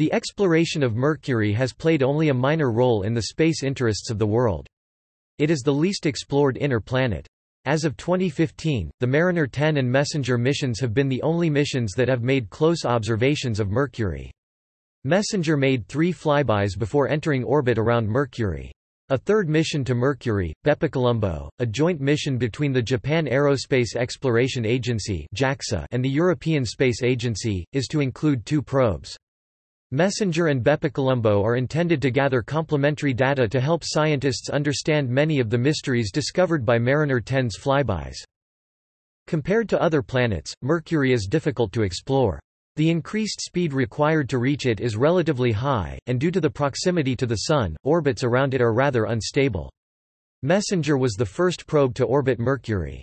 The exploration of Mercury has played only a minor role in the space interests of the world. It is the least explored inner planet. As of 2015, the Mariner 10 and Messenger missions have been the only missions that have made close observations of Mercury. Messenger made three flybys before entering orbit around Mercury. A third mission to Mercury, BepiColombo, a joint mission between the Japan Aerospace Exploration Agency and the European Space Agency, is to include two probes. Messenger and BepiColombo are intended to gather complementary data to help scientists understand many of the mysteries discovered by Mariner 10's flybys. Compared to other planets, Mercury is difficult to explore. The increased speed required to reach it is relatively high, and due to the proximity to the Sun, orbits around it are rather unstable. Messenger was the first probe to orbit Mercury.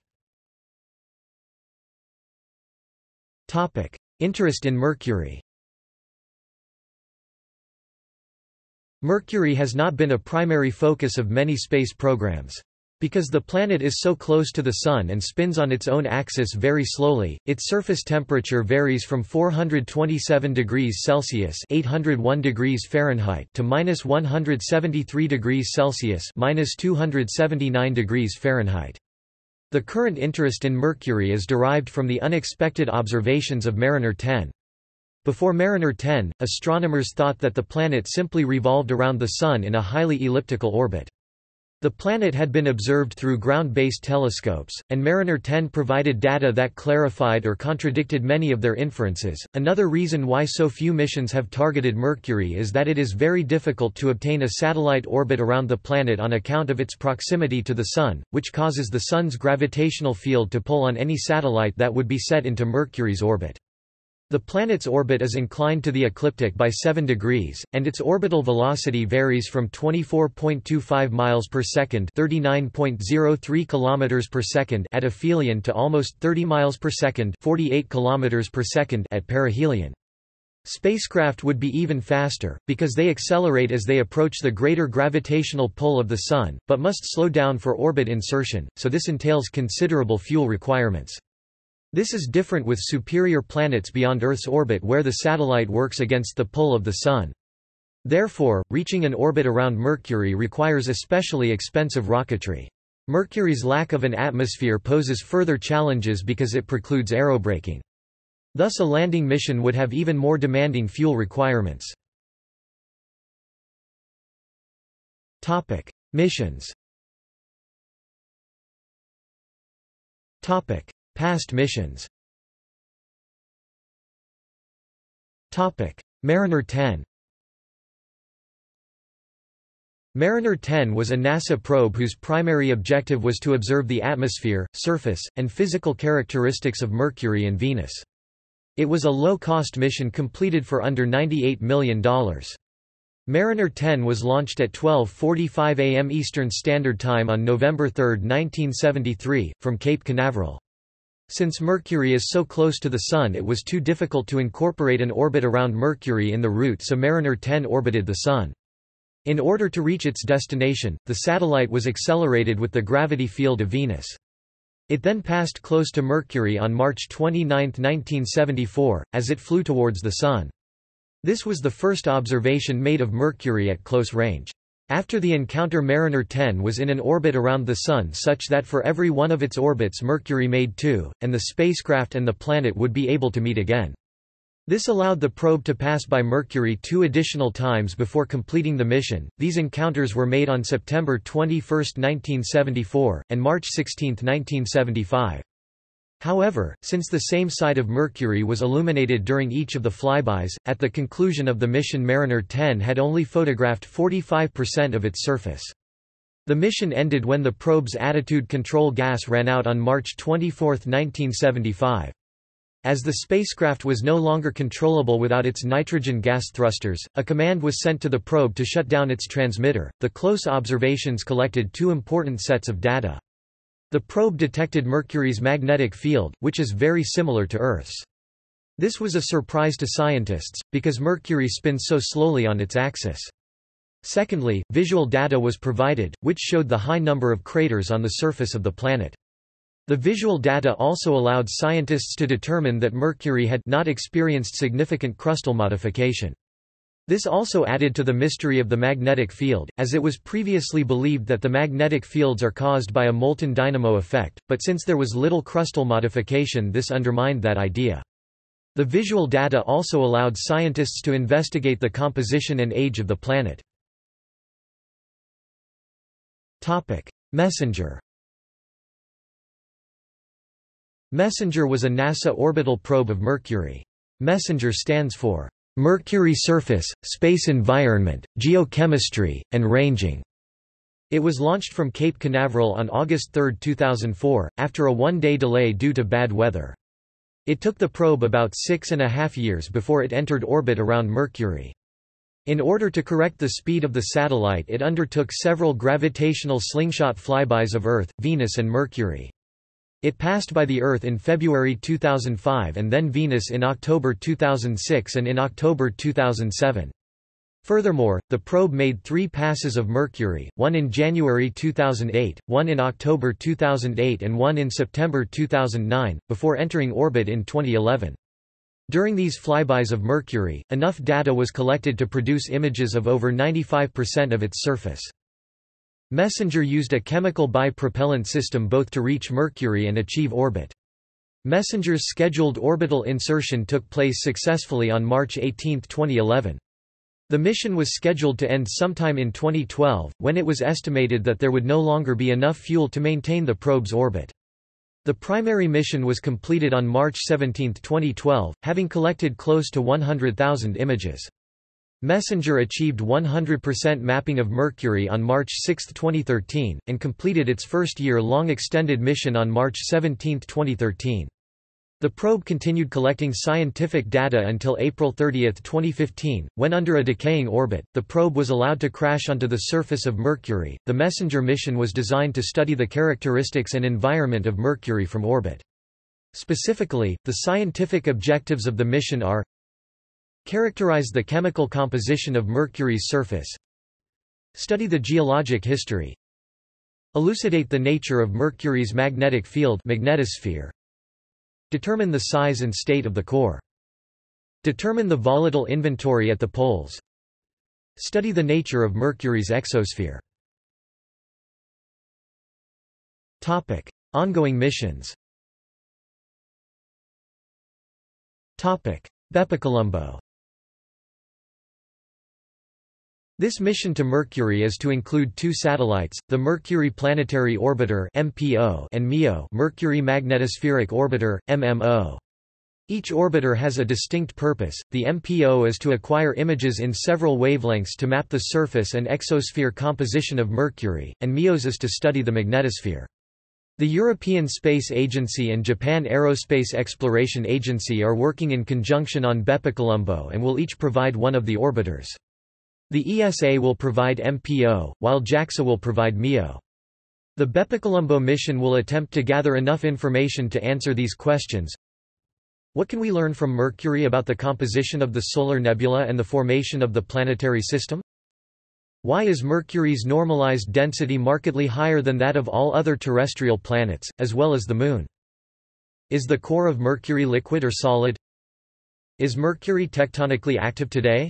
Interest in Mercury Mercury has not been a primary focus of many space programs. Because the planet is so close to the Sun and spins on its own axis very slowly, its surface temperature varies from 427 degrees Celsius (801 degrees Fahrenheit) to minus 173 degrees Celsius (minus 279 degrees Fahrenheit). The current interest in Mercury is derived from the unexpected observations of Mariner 10. Before Mariner 10, astronomers thought that the planet simply revolved around the Sun in a highly elliptical orbit. The planet had been observed through ground-based telescopes, and Mariner 10 provided data that clarified or contradicted many of their inferences. Another reason why so few missions have targeted Mercury is that it is very difficult to obtain a satellite orbit around the planet on account of its proximity to the Sun, which causes the Sun's gravitational field to pull on any satellite that would be set into Mercury's orbit. The planet's orbit is inclined to the ecliptic by 7 degrees, and its orbital velocity varies from 24.25 miles per second, 39.03 kilometers per second at aphelion to almost 30 miles per second, 48 kilometers per second at perihelion. Spacecraft would be even faster, because they accelerate as they approach the greater gravitational pull of the Sun, but must slow down for orbit insertion, so this entails considerable fuel requirements. This is different with superior planets beyond Earth's orbit where the satellite works against the pull of the Sun. Therefore, reaching an orbit around Mercury requires especially expensive rocketry. Mercury's lack of an atmosphere poses further challenges because it precludes aerobraking. Thus a landing mission would have even more demanding fuel requirements. Topic: Missions Past missions Mariner 10 Mariner 10 was a NASA probe whose primary objective was to observe the atmosphere, surface, and physical characteristics of Mercury and Venus. It was a low-cost mission completed for under $98 million. Mariner 10 was launched at 12.45 am Eastern Standard Time on November 3, 1973, from Cape Canaveral. Since Mercury is so close to the Sun it was too difficult to incorporate an orbit around Mercury in the route so Mariner 10 orbited the Sun. In order to reach its destination, the satellite was accelerated with the gravity field of Venus. It then passed close to Mercury on March 29, 1974, as it flew towards the Sun. This was the first observation made of Mercury at close range. After the encounter Mariner 10 was in an orbit around the Sun such that for every one of its orbits Mercury made two, and the spacecraft and the planet would be able to meet again. This allowed the probe to pass by Mercury two additional times before completing the mission. These encounters were made on September 21, 1974, and March 16, 1975. However, since the same side of Mercury was illuminated during each of the flybys, at the conclusion of the mission Mariner 10 had only photographed 45% of its surface. The mission ended when the probe's attitude control gas ran out on March 24, 1975. As the spacecraft was no longer controllable without its nitrogen gas thrusters, a command was sent to the probe to shut down its transmitter. The close observations collected two important sets of data. The probe detected Mercury's magnetic field, which is very similar to Earth's. This was a surprise to scientists, because Mercury spins so slowly on its axis. Secondly, visual data was provided, which showed the high number of craters on the surface of the planet. The visual data also allowed scientists to determine that Mercury had not experienced significant crustal modification. This also added to the mystery of the magnetic field, as it was previously believed that the magnetic fields are caused by a molten dynamo effect, but since there was little crustal modification this undermined that idea. The visual data also allowed scientists to investigate the composition and age of the planet. Messenger Messenger was a NASA orbital probe of Mercury. Messenger stands for Mercury Surface, Space Environment, Geochemistry, and Ranging. It was launched from Cape Canaveral on August 3, 2004, after a one-day delay due to bad weather. It took the probe about six and a half years before it entered orbit around Mercury. In order to correct the speed of the satellite it undertook several gravitational slingshot flybys of Earth, Venus and Mercury. It passed by the Earth in February 2005 and then Venus in October 2006 and in October 2007. Furthermore, the probe made three passes of Mercury, one in January 2008, one in October 2008 and one in September 2009, before entering orbit in 2011. During these flybys of Mercury, enough data was collected to produce images of over 95% of its surface. Messenger used a chemical bi-propellant system both to reach Mercury and achieve orbit. Messenger's scheduled orbital insertion took place successfully on March 18, 2011. The mission was scheduled to end sometime in 2012, when it was estimated that there would no longer be enough fuel to maintain the probe's orbit. The primary mission was completed on March 17, 2012, having collected close to 100,000 images. Messenger achieved 100% mapping of Mercury on March 6, 2013, and completed its first year-long extended mission on March 17, 2013. The probe continued collecting scientific data until April 30, 2015, when under a decaying orbit, the probe was allowed to crash onto the surface of Mercury. The MESSENGER mission was designed to study the characteristics and environment of Mercury from orbit. Specifically, the scientific objectives of the mission are Characterize the chemical composition of Mercury's surface. Study the geologic history. Elucidate the nature of Mercury's magnetic field magnetosphere. Determine the size and state of the core. Determine the volatile inventory at the poles. Study the nature of Mercury's exosphere. Topic. Ongoing missions. Topic. BepiColombo This mission to Mercury is to include two satellites, the Mercury Planetary Orbiter (MPO) and Mio, Mercury Magnetospheric Orbiter (MMO). Each orbiter has a distinct purpose. The MPO is to acquire images in several wavelengths to map the surface and exosphere composition of Mercury, and MEOS is to study the magnetosphere. The European Space Agency and Japan Aerospace Exploration Agency are working in conjunction on BepiColombo and will each provide one of the orbiters. The ESA will provide MPO, while JAXA will provide Mio. The BepiColombo mission will attempt to gather enough information to answer these questions. What can we learn from Mercury about the composition of the solar nebula and the formation of the planetary system? Why is Mercury's normalized density markedly higher than that of all other terrestrial planets, as well as the Moon? Is the core of Mercury liquid or solid? Is Mercury tectonically active today?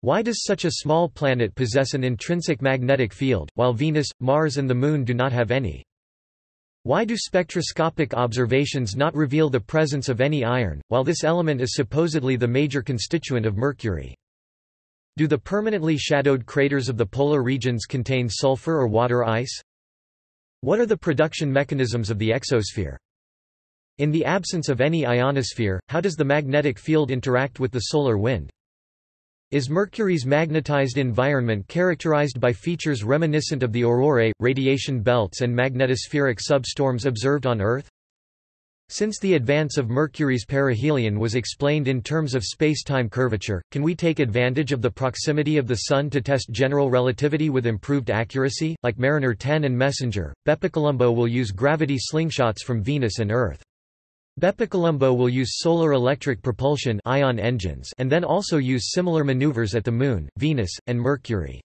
Why does such a small planet possess an intrinsic magnetic field, while Venus, Mars and the Moon do not have any? Why do spectroscopic observations not reveal the presence of any iron, while this element is supposedly the major constituent of Mercury? Do the permanently shadowed craters of the polar regions contain sulfur or water ice? What are the production mechanisms of the exosphere? In the absence of any ionosphere, how does the magnetic field interact with the solar wind? Is Mercury's magnetized environment characterized by features reminiscent of the aurorae, radiation belts and magnetospheric substorms observed on Earth? Since the advance of Mercury's perihelion was explained in terms of space-time curvature, can we take advantage of the proximity of the Sun to test general relativity with improved accuracy? Like Mariner 10 and Messenger, BepiColombo will use gravity slingshots from Venus and Earth. BepiColombo will use solar electric propulsion ion engines and then also use similar maneuvers at the Moon, Venus, and Mercury.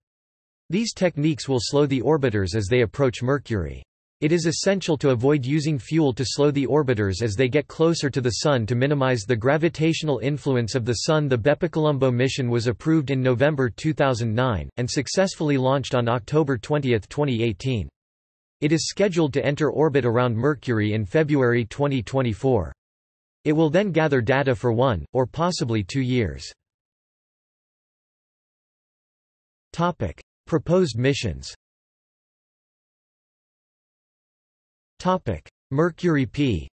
These techniques will slow the orbiters as they approach Mercury. It is essential to avoid using fuel to slow the orbiters as they get closer to the Sun to minimize the gravitational influence of the Sun. The BepiColombo mission was approved in November 2009, and successfully launched on October 20, 2018. It is scheduled to enter orbit around Mercury in February 2024. It will then gather data for one, or possibly two years. Topic. Proposed missions Topic. Mercury P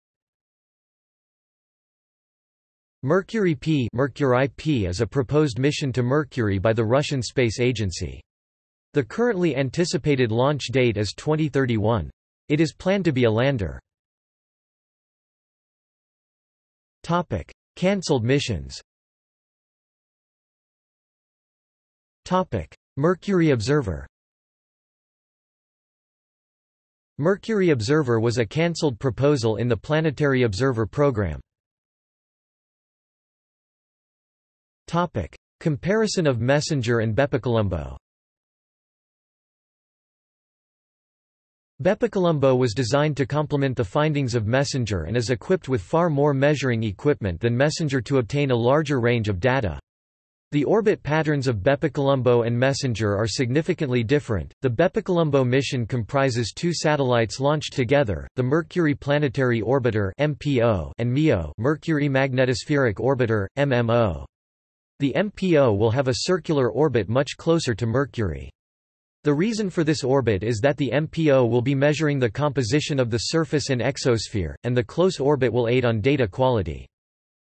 Mercury P Mercury P is a proposed mission to Mercury by the Russian Space Agency. The currently anticipated launch date is 2031. It is planned to be a lander. Topic: Cancelled missions. Topic: Mercury Observer. Mercury Observer was a cancelled proposal in the Planetary Observer program. Topic: Comparison of Messenger and BepiColombo. BepiColombo was designed to complement the findings of Messenger and is equipped with far more measuring equipment than Messenger to obtain a larger range of data. The orbit patterns of BepiColombo and Messenger are significantly different. The BepiColombo mission comprises two satellites launched together, the Mercury Planetary Orbiter (MPO) and Mio, Mercury Magnetospheric Orbiter (MMO). The MPO will have a circular orbit much closer to Mercury. The reason for this orbit is that the MPO will be measuring the composition of the surface and exosphere, and the close orbit will aid on data quality.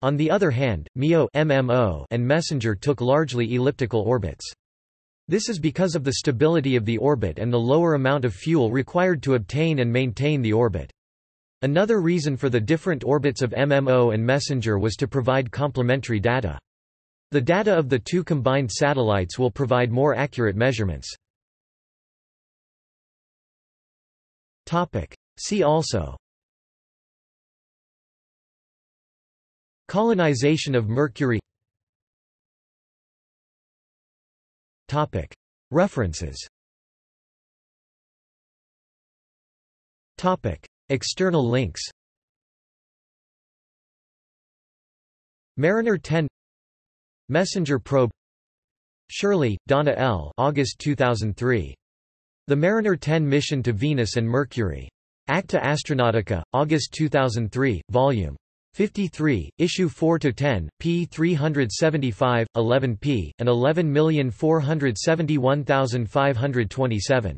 On the other hand, Mio MMO and MESSENGER took largely elliptical orbits. This is because of the stability of the orbit and the lower amount of fuel required to obtain and maintain the orbit. Another reason for the different orbits of MMO and MESSENGER was to provide complementary data. The data of the two combined satellites will provide more accurate measurements. See also Colonization of Mercury Topic. References Topic. External links Mariner 10 Messenger probe Shirley, Donna L. August 2003. The Mariner 10 mission to Venus and Mercury. Acta Astronautica, August 2003, Volume 53, issue 4-10, p. 375, 11 p. and 11471527.